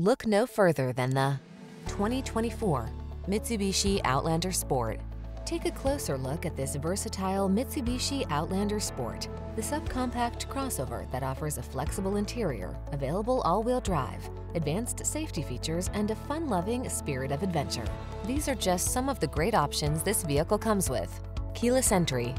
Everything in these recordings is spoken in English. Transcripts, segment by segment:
Look no further than the 2024 Mitsubishi Outlander Sport. Take a closer look at this versatile Mitsubishi Outlander Sport, the subcompact crossover that offers a flexible interior, available all-wheel drive, advanced safety features, and a fun-loving spirit of adventure. These are just some of the great options this vehicle comes with. Keyless entry,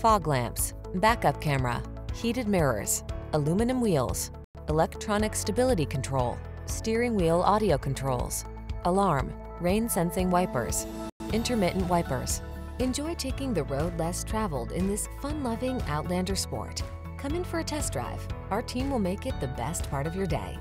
fog lamps, backup camera, heated mirrors, aluminum wheels, electronic stability control, steering wheel audio controls, alarm, rain sensing wipers, intermittent wipers. Enjoy taking the road less traveled in this fun-loving Outlander Sport. Come in for a test drive. Our team will make it the best part of your day.